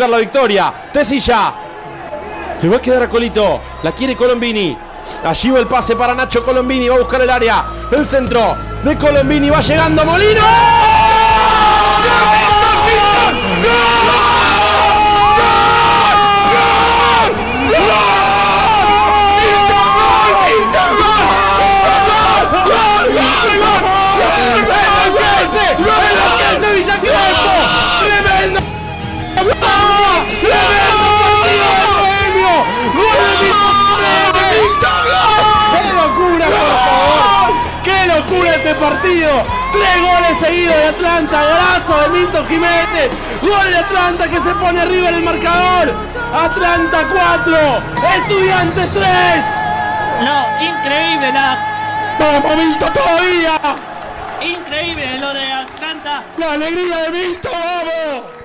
buscar la victoria. Tesilla. Le va a quedar a Colito. La quiere Colombini. Allí va el pase para Nacho Colombini. Va a buscar el área. El centro de Colombini. Va llegando Molino. Este partido! Tres goles seguidos de Atlanta, golazo de Milton Jiménez, gol de Atlanta que se pone arriba en el marcador. Atlanta 4, Estudiantes 3. No, increíble la. ¡Vamos, Milton, todavía! Increíble lo de Atlanta. ¡La alegría de Milton, vamos!